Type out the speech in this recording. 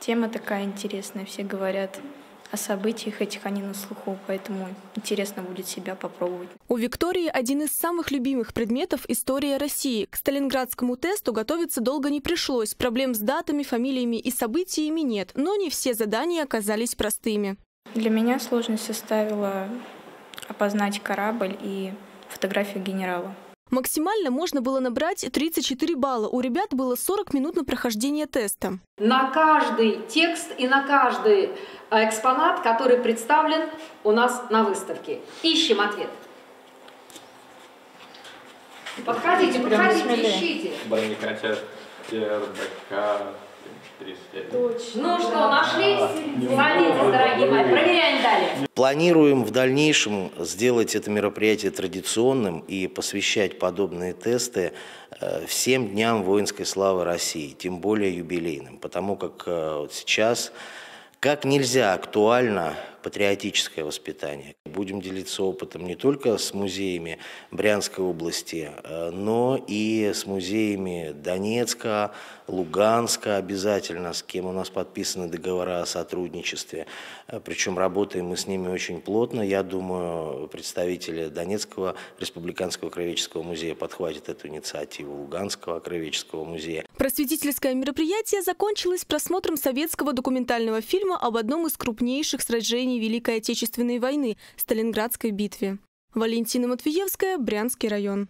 Тема такая интересная, все говорят о событиях этих, они на слуху, поэтому интересно будет себя попробовать. У Виктории один из самых любимых предметов – история России. К сталинградскому тесту готовиться долго не пришлось. Проблем с датами, фамилиями и событиями нет, но не все задания оказались простыми. Для меня сложность составила опознать корабль и фотографию генерала. Максимально можно было набрать 34 балла. У ребят было 40 минут на прохождение теста. На каждый текст и на каждый э, экспонат, который представлен у нас на выставке. Ищем ответ. Подходите, подходите, ищите. Бронекратят РДК 35. Ну что, нашли? Садитесь, дорогие мои, проверяем далее. Планируем в дальнейшем сделать это мероприятие традиционным и посвящать подобные тесты э, всем дням воинской славы России, тем более юбилейным, потому как э, сейчас как нельзя актуально патриотическое воспитание. Будем делиться опытом не только с музеями Брянской области, э, но и с музеями Донецка, Луганска обязательно, с кем у нас подписаны договора о сотрудничестве. Э, Причем работаем мы с ними очень плотно. Я думаю, представители Донецкого республиканского краеведческого музея подхватят эту инициативу Луганского краеведческого музея. Просветительское мероприятие закончилось просмотром советского документального фильма об одном из крупнейших сражений Великой Отечественной войны – Сталинградской битве. Валентина Матвеевская, Брянский район.